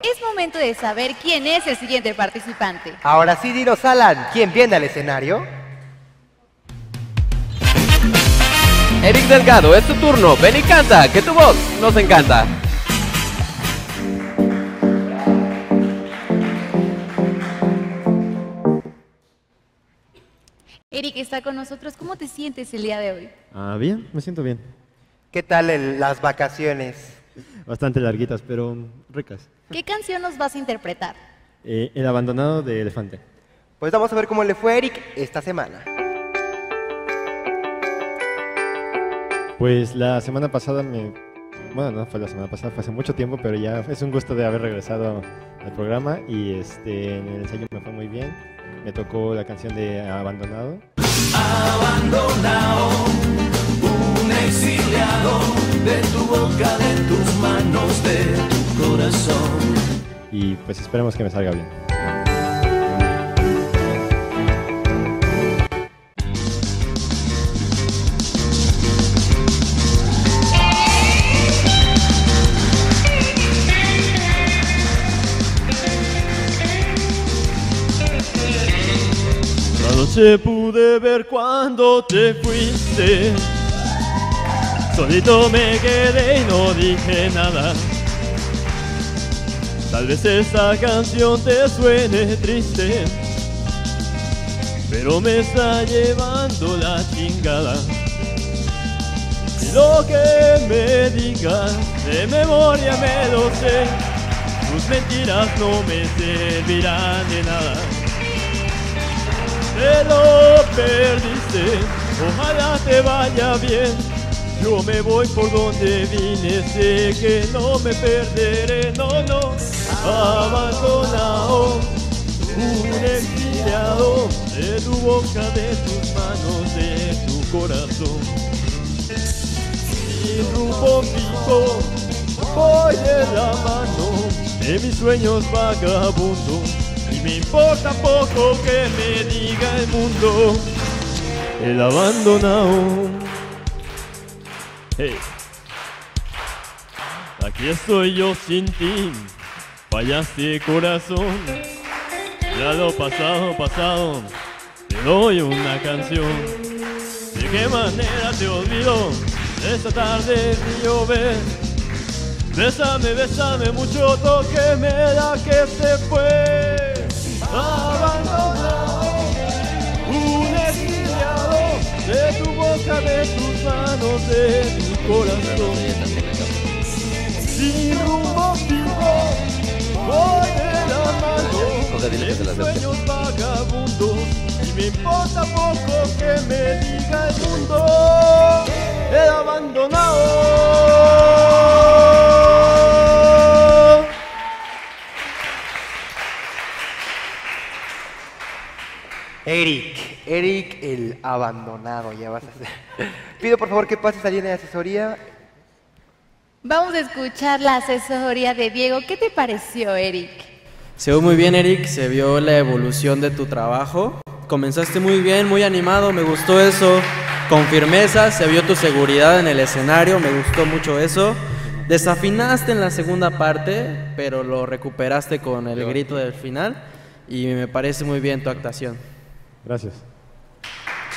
Es momento de saber quién es el siguiente participante. Ahora sí, dinos, Alan, ¿quién viene al escenario? Eric Delgado, es tu turno. Ven y canta, que tu voz nos encanta. Eric está con nosotros. ¿Cómo te sientes el día de hoy? Ah, bien, me siento bien. ¿Qué tal el- las vacaciones? Bastante larguitas, pero ricas. ¿Qué canción nos vas a interpretar? Eh, el abandonado de elefante. Pues vamos a ver cómo le fue a Eric esta semana. Pues la semana pasada me... Bueno, no fue la semana pasada, fue hace mucho tiempo, pero ya es un gusto de haber regresado al programa y este, en el ensayo me fue muy bien. Me tocó la canción de Abandonado. Abandonado, un exiliado de tu boca, de tus manos, de tu corazón. y pues esperemos que me salga bien. La noche pude ver cuando te fuiste. Solito me quedé y no dije nada. Tal vez esta canción te suene triste, pero me está llevando la chingada. Y lo que me digas de memoria me lo sé, tus mentiras no me servirán de nada. Te lo perdiste, ojalá te vaya bien. Yo me voy por donde vine, sé que no me perderé, no, no. Abandonado, un exiliado de tu boca, de tus manos, de tu corazón. Sin rumbo fijo, voy de la mano de mis sueños vagabundos. Y me importa poco que me diga el mundo, el abandonado. Aquí estoy yo sin ti, fallaste corazón. Ya lo pasado, pasado, te doy una canción. ¿De qué manera te olvido esta tarde de llover? Bésame, bésame mucho, toque me da corazón. Sin rumbo fijo, voy de la mano sueños vagabundos. Y me importa poco que me diga el mundo, el abandonado. Eric, Eric el abandonado, ya vas a ser. Pido por favor que pases a línea de asesoría. Vamos a escuchar la asesoría de Diego. ¿Qué te pareció, Eric? Se vio muy bien, Eric. Se vio la evolución de tu trabajo. Comenzaste muy bien, muy animado. Me gustó eso. Con firmeza. Se vio tu seguridad en el escenario. Me gustó mucho eso. Desafinaste en la segunda parte, pero lo recuperaste con el grito del final. Y me parece muy bien tu actuación. Gracias.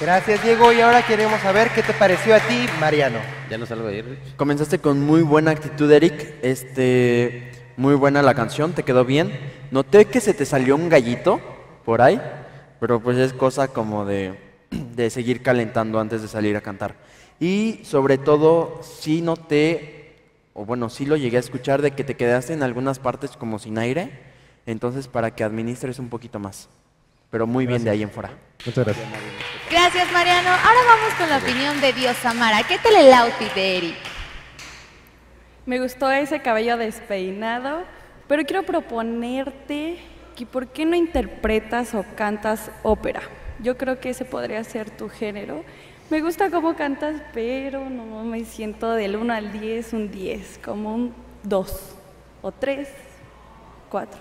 Gracias, Diego. Y ahora queremos saber qué te pareció a ti, Mariano. Ya no salgo de ir. Comenzaste con muy buena actitud, Eric. Este, muy buena la canción, te quedó bien. Noté que se te salió un gallito por ahí, pero pues es cosa como de, de seguir calentando antes de salir a cantar. Y sobre todo, sí noté, o bueno, sí lo llegué a escuchar de que te quedaste en algunas partes como sin aire, entonces para que administres un poquito más. Pero muy bien de ahí en fuera. Muchas gracias. Gracias, Mariano. Ahora vamos con la opinión de Dios Amara. ¿Qué tal el outfit de Eric? Me gustó ese cabello despeinado, pero quiero proponerte que por qué no interpretas o cantas ópera. Yo creo que ese podría ser tu género. Me gusta cómo cantas, pero no me siento del 1 al 10 un 10, como un 2 o 3, 4.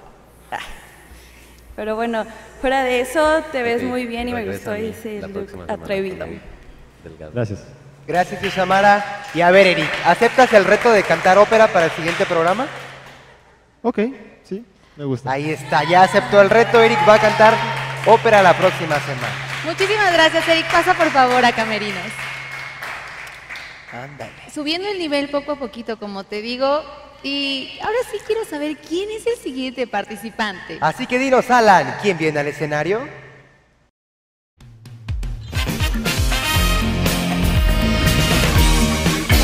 Ah. Pero bueno, fuera de eso te ves muy bien y me gustó ese look atrevido. Gracias. Gracias, Isamara. Y a ver, Eric, ¿aceptas el reto de cantar ópera para el siguiente programa? Ok, sí, me gusta. Ahí está, ya aceptó el reto. Eric va a cantar ópera la próxima semana. Muchísimas gracias, Eric. Pasa por favor a Camerinos. Ándale. Subiendo el nivel poco a poquito, como te digo. Y ahora sí quiero saber quién es el siguiente participante. Así que dinos, Alan, ¿quién viene al escenario?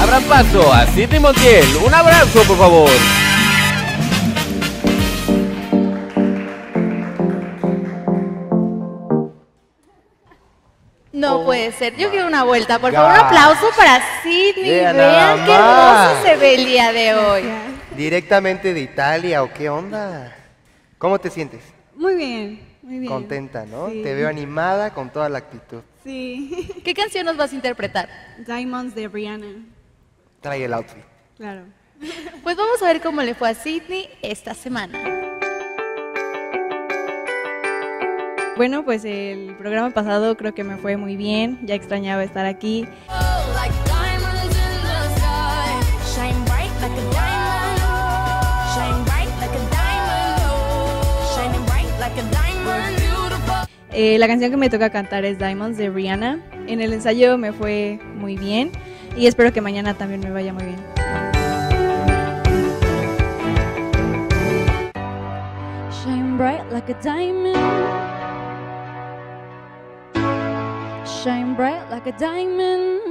Abran paso a Sidney Montiel. Un abrazo, por favor. No puede ser. Yo quiero una vuelta. Por favor, un aplauso para Sidney. Vea Vean qué hermoso se ve el día de hoy. Directamente de Italia, ¿o qué onda? ¿Cómo te sientes? Muy bien, muy bien. Contenta, ¿no? Sí. Te veo animada con toda la actitud. Sí. ¿Qué canción nos vas a interpretar? Diamonds de Rihanna. Trae el outfit. Claro. Pues vamos a ver cómo le fue a Sidney esta semana. Bueno, pues el programa pasado creo que me fue muy bien. Ya extrañaba estar aquí. Eh, la canción que me toca cantar es Diamonds de Rihanna. En el ensayo me fue muy bien y espero que mañana también me vaya muy bien. Shine bright like a diamond. Shine bright like a diamond.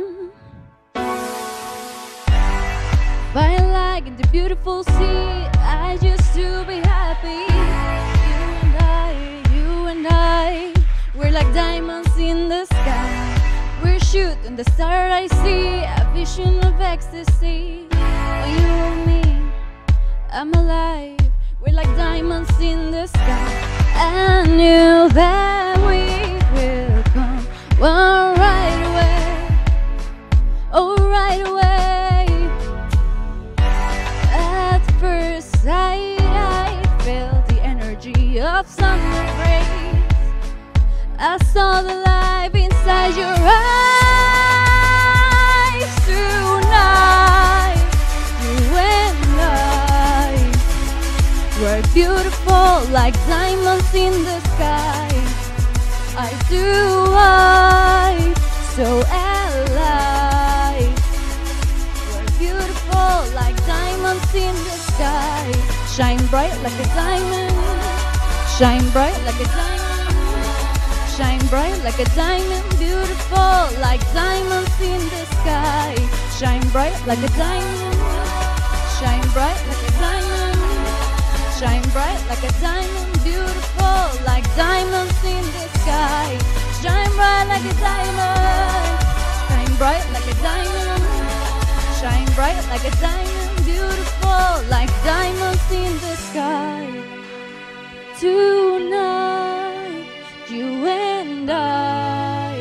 Firelight in the beautiful sea. I used to be we're like diamonds in the sky. We're shooting the star I see, a vision of ecstasy. When you and me, I'm alive. We're like diamonds in the sky. I knew that we will come one diamonds in the sky. I do I so alive. We're beautiful like diamonds in the sky. Shine bright like a diamond. Shine bright like a diamond. Shine bright like a diamond. Beautiful like diamonds in the sky. Shine bright like a diamond. Shine bright like a. Shine bright like a diamond. Beautiful like diamonds in the sky. Shine bright like a diamond. Shine bright like a diamond. Shine bright like a diamond, beautiful like diamonds in the sky. Tonight, you and I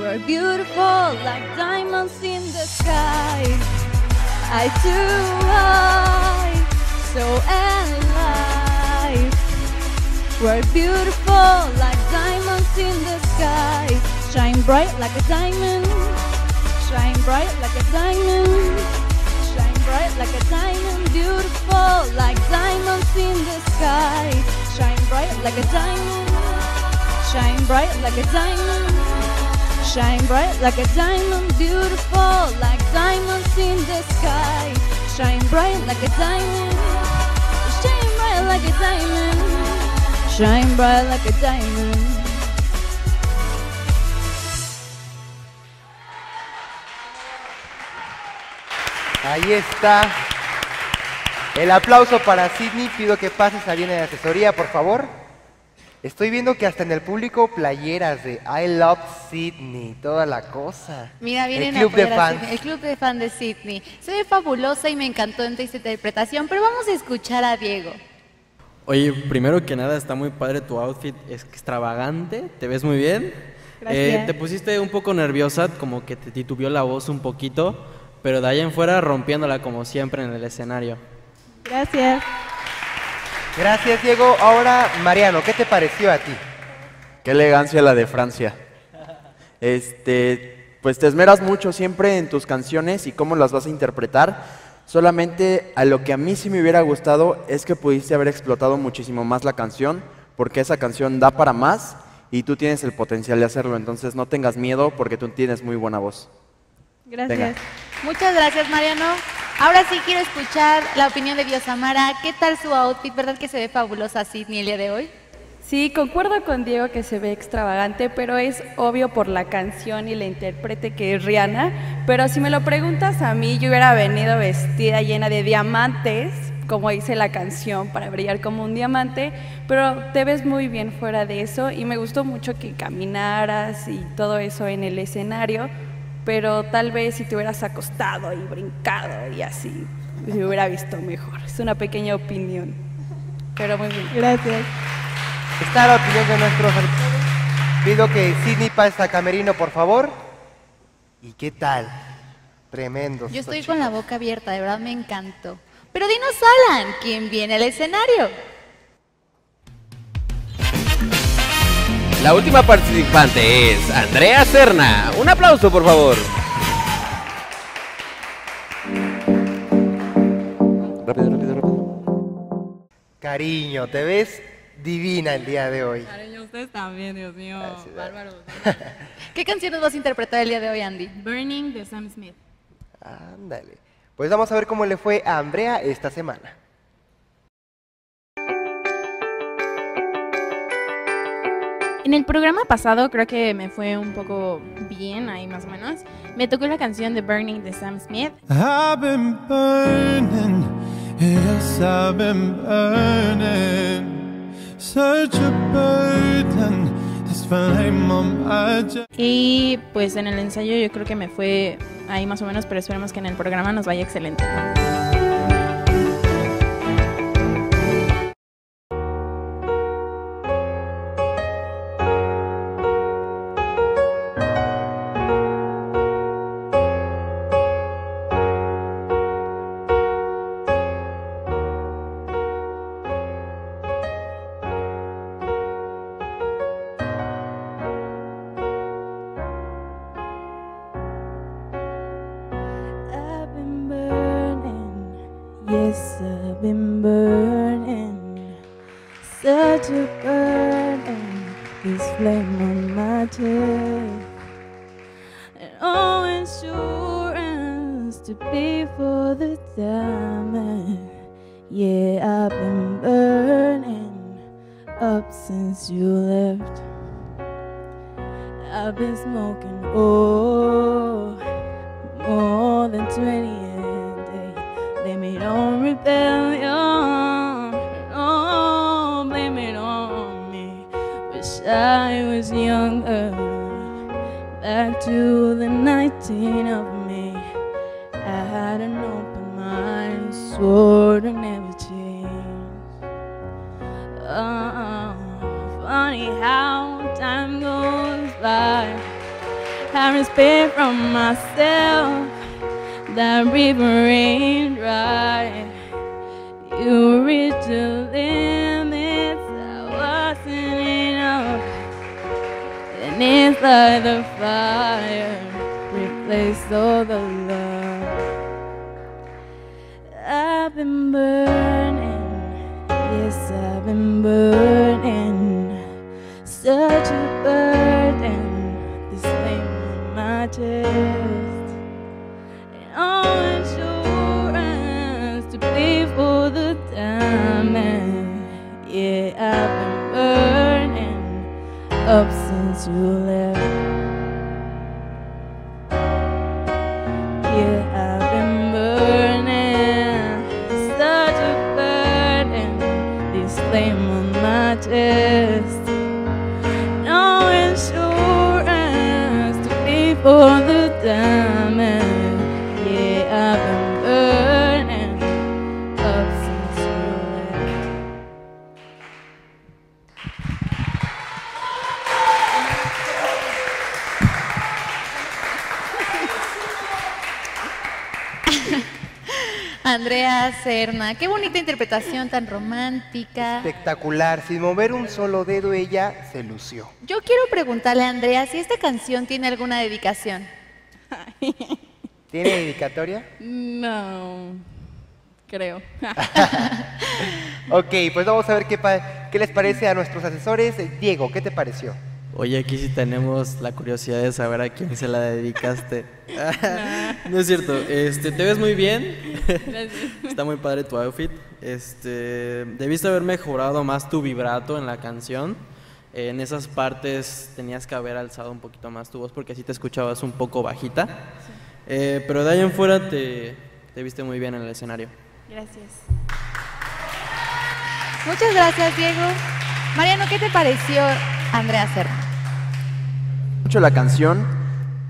were beautiful like diamonds in the sky. I do I so alive. We're beautiful like diamonds in the sky. Shine bright like a diamond. Shine bright like a diamond. Shine bright like a diamond. Beautiful like diamonds in the sky. Shine bright like a diamond. Shine bright like a diamond. Shine bright like a diamond. Beautiful like diamonds in the sky. Shine bright like a diamond. Shine bright like a diamond. Shine bright like a diamond. Ahí está. El aplauso para Sidney. Pido que pases a línea de asesoría, por favor. Estoy viendo que hasta en el público playeras de I Love Sydney, toda la cosa. Mira, vienen el club a de a fans. El club de fan de Sidney. Se ve fabulosa y me encantó en esta interpretación, pero vamos a escuchar a Diego. Oye, primero que nada, está muy padre tu outfit, es extravagante, te ves muy bien. Gracias. Eh, te pusiste un poco nerviosa, como que te titubeó la voz un poquito, pero de ahí en fuera rompiéndola como siempre en el escenario. Gracias. Gracias, Diego. Ahora, Mariano, ¿qué te pareció a ti? Qué elegancia la de Francia. Este, pues te esmeras mucho siempre en tus canciones y cómo las vas a interpretar. Solamente a lo que a mí sí me hubiera gustado es que pudiste haber explotado muchísimo más la canción, porque esa canción da para más y tú tienes el potencial de hacerlo. Entonces no tengas miedo porque tú tienes muy buena voz. Gracias. Venga. Muchas gracias, Mariano. Ahora sí quiero escuchar la opinión de Diosamara. ¿Qué tal su outfit? ¿Verdad que se ve fabulosa Sidney el día de hoy? Sí, concuerdo con Diego que se ve extravagante, pero es obvio por la canción y la intérprete que es Rihanna. Pero si me lo preguntas a mí, yo hubiera venido vestida llena de diamantes, como dice la canción, para brillar como un diamante, pero te ves muy bien fuera de eso y me gustó mucho que caminaras y todo eso en el escenario, pero tal vez si te hubieras acostado y brincado y así, se hubiera visto mejor. Es una pequeña opinión, pero muy bien. Gracias. Está la opinión de nuestros artistas. Pido que Sidney pase a Camerino, por favor. ¿Y qué tal? Tremendo. Yo estoy con la boca abierta, de verdad me encantó. Pero dinos, Alan, ¿quién viene al escenario? La última participante es Andrea Serna. Un aplauso, por favor. Rápido, rápido, rápido. Cariño, te ves divina el día de hoy. Cariño, ustedes también, Dios mío. Bárbaro. ¿Qué canciones vas a interpretar el día de hoy, Andy? Burning de Sam Smith. Ándale. Pues vamos a ver cómo le fue a Andrea esta semana. En el programa pasado creo que me fue un poco bien, ahí más o menos. Me tocó la canción de Burning de Sam Smith. I've been burning, yes, I've been burning. Y pues en el ensayo yo creo que me fue ahí más o menos, pero esperemos que en el programa nos vaya excelente. Since you left. I've been smoking, oh more than 20 a day. Blame it on rebellion. Oh, blame it on me. Wish I was younger. Back to the 19 I respect from myself that river ain't dry. You reach the limits, I wasn't enough. And inside the fire, replace all the love. I've been burning, yes, I've been burning. Such a burden, chest. And all insurance to pay for the damage. Yeah, I've been burning up since you left. For the diamond. Serna, qué bonita interpretación tan romántica. Espectacular. Sin mover un solo dedo, ella se lució. Yo quiero preguntarle a Andrea si esta canción tiene alguna dedicación. ¿Tiene dedicatoria? No. Creo. Ok, pues vamos a ver qué, les parece a nuestros asesores. Diego, ¿qué te pareció? Oye, aquí sí tenemos la curiosidad de saber a quién se la dedicaste. no es cierto, este, te ves muy bien. Gracias. Está muy padre tu outfit. Este, debiste haber mejorado más tu vibrato en la canción. En esas partes tenías que haber alzado un poquito más tu voz porque así te escuchabas un poco bajita. Eh, pero de ahí en fuera te, te viste muy bien en el escenario. Gracias. Muchas gracias, Diego. Mariano, ¿qué te pareció Andrea Serna? mucho la canción.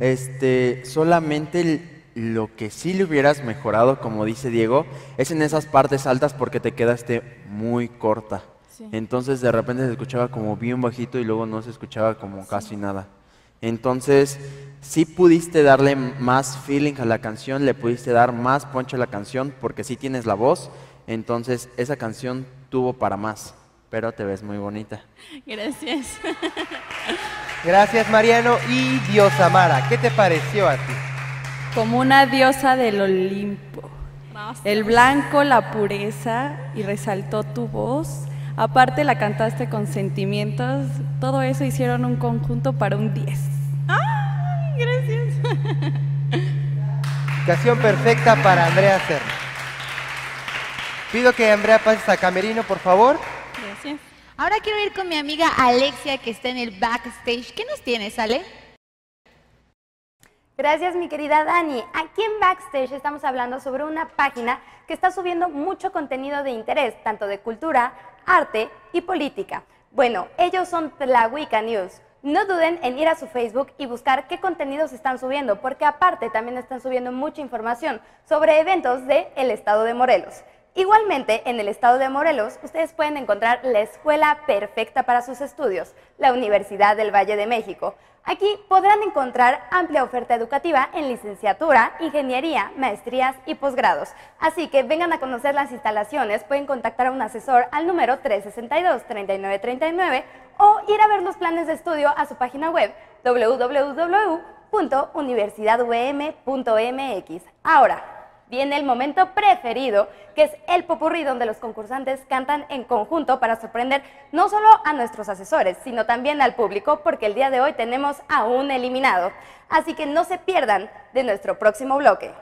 Este, solamente el- lo que sí le hubieras mejorado, como dice Diego, es en esas partes altas porque te quedaste muy corta. Sí. Entonces de repente se escuchaba como bien bajito y luego no se escuchaba como casi nada. Entonces, sí pudiste darle más feeling a la canción, le pudiste dar más poncho a la canción porque sí tienes la voz. Entonces, esa canción tuvo para más, pero te ves muy bonita. Gracias. Gracias, Mariano. Y Diosamara, ¿qué te pareció a ti? Como una diosa del Olimpo. El blanco, la pureza y resaltó tu voz. Aparte la cantaste con sentimientos. Todo eso hicieron un conjunto para un 10. ¡Ay, gracias! Canción perfecta para Andrea Serna. Pido que Andrea pases a Camerino, por favor. Gracias. Ahora quiero ir con mi amiga Alexia, que está en el backstage. ¿Qué nos tienes, Ale? Gracias, mi querida Dani. Aquí en Backstage estamos hablando sobre una página que está subiendo mucho contenido de interés, tanto de cultura, arte y política. Bueno, ellos son Tlahuica News. No duden en ir a su Facebook y buscar qué contenidos están subiendo, porque aparte también están subiendo mucha información sobre eventos del el estado de Morelos. Igualmente, en el estado de Morelos, ustedes pueden encontrar la escuela perfecta para sus estudios, la Universidad del Valle de México. Aquí podrán encontrar amplia oferta educativa en licenciatura, ingeniería, maestrías y posgrados. Así que vengan a conocer las instalaciones, pueden contactar a un asesor al número 362-3939 o ir a ver los planes de estudio a su página web www.universidadum.mx. Ahora, viene el momento preferido, que es el popurrí, donde los concursantes cantan en conjunto para sorprender no solo a nuestros asesores, sino también al público, porque el día de hoy tenemos a un eliminado. Así que no se pierdan de nuestro próximo bloque.